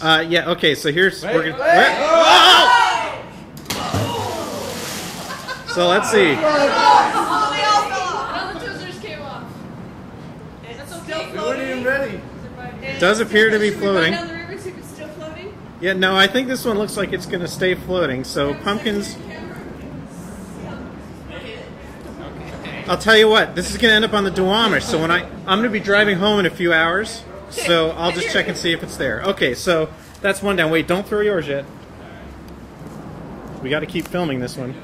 Uh, yeah. Okay. So here's Wait, we're gonna. wait. wait. Oh! So let's see. Oh, they all fell off. All the twizzlers came off. It's That's still okay. We weren't even ready. It- Does appear to be Should we run floating. down the river see it's still floating? Yeah. No, I think this one looks like it's gonna stay floating. So pumpkins. I'll tell you what. This is gonna end up on the Duwamish. So when I I'm gonna be driving home in a few hours. So I'll just check and see if it's there. Okay. So that's one down. Wait. Don't throw yours yet. We got to keep filming this one.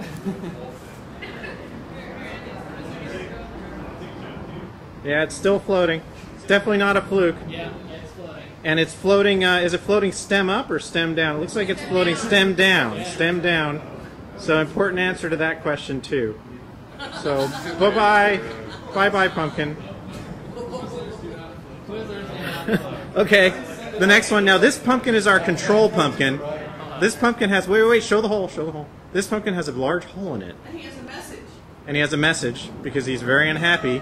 Yeah, it's still floating. It's definitely not a fluke. Yeah, it's floating. And it's floating, uh, is it floating stem up or stem down? It looks like it's floating stem down. Stem down. So, important answer to that question, too. So, bye bye. Bye bye, pumpkin. okay, the next one. Now, this pumpkin is our control pumpkin. This pumpkin has, wait, wait, wait, show the hole, show the hole. This pumpkin has a large hole in it. And he has a message. And he has a message because he's very unhappy.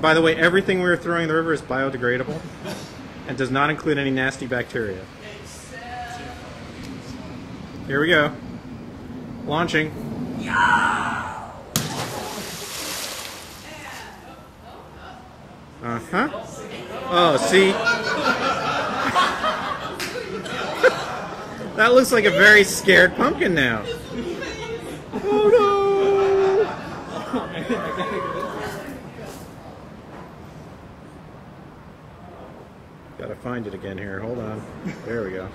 By the way, everything we are throwing in the river is biodegradable and does not include any nasty bacteria. Here we go. Launching. Uh huh. Oh, see? that looks like a very scared pumpkin now. Oh no! Gotta find it again here. Hold on. There we go.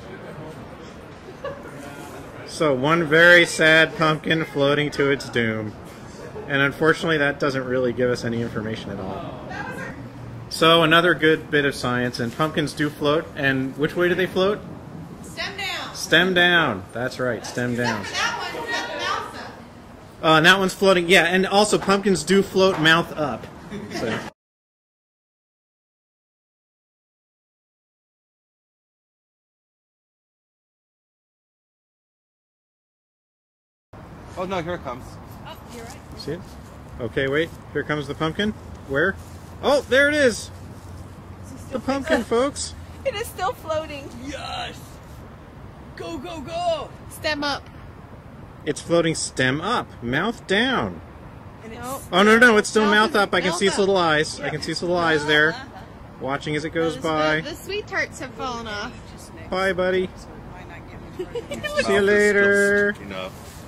So, one very sad pumpkin floating to its doom. And unfortunately, that doesn't really give us any information at all. So, another good bit of science, and pumpkins do float. And which way do they float? Stem down. Stem down. That's right, stem down. That one, that mouth up. Uh, that one's floating. Yeah, and also pumpkins do float mouth up. So. Oh no, here it comes. Oh, you're right. See it? Okay, wait. Here comes the pumpkin. Where? Oh, there it is. The pumpkin, folks. It is still floating. Yes! Go, go, go! Stem up. It's floating stem up, mouth down. And it's Oh no, no, it's still Mouth mouth up. I can see its little eyes. I can see its little eyes there, uh-huh. watching as it goes the, by. The sweet tarts have fallen off. Bye, buddy. So it might not get much further. See you later. Enough.